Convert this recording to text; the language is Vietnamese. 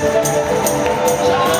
Chào